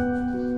Música